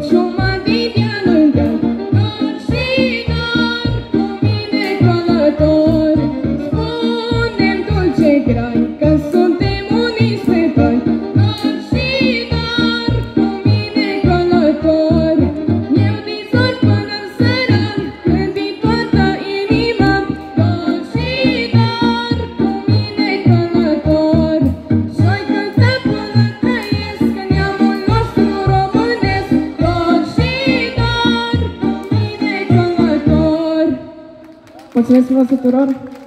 穷吗 Mulțumesc frumos tuturor!